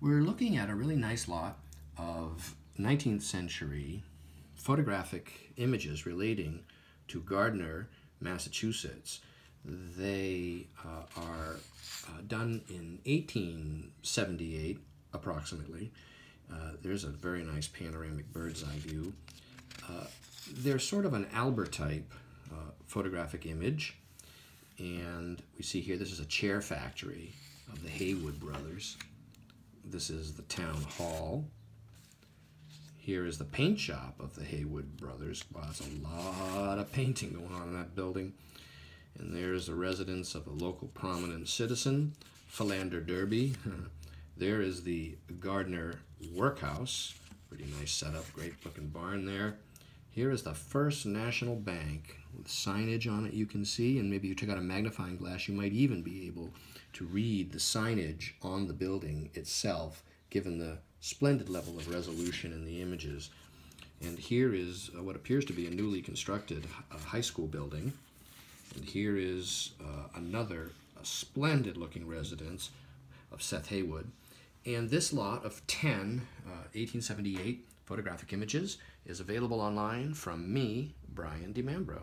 We're looking at a really nice lot of 19th century photographic images relating to Gardner, Massachusetts. They uh, are uh, done in 1878 approximately. Uh, there's a very nice panoramic bird's eye view. Uh, they're sort of an Albertype uh, photographic image. And we see here, this is a chair factory of the Heywood brothers. This is the town hall. Here is the paint shop of the Heywood brothers. Wow, there's a lot of painting going on in that building. And there's the residence of a local prominent citizen, Philander Derby. there is the Gardner Workhouse. Pretty nice setup, great looking barn there. Here is the First National Bank with signage on it you can see, and maybe you took out a magnifying glass, you might even be able to read the signage on the building itself, given the splendid level of resolution in the images. And here is uh, what appears to be a newly constructed high school building. And here is uh, another splendid looking residence of Seth Heywood. And this lot of 10 1878 uh, photographic images is available online from me, Brian DiMambro.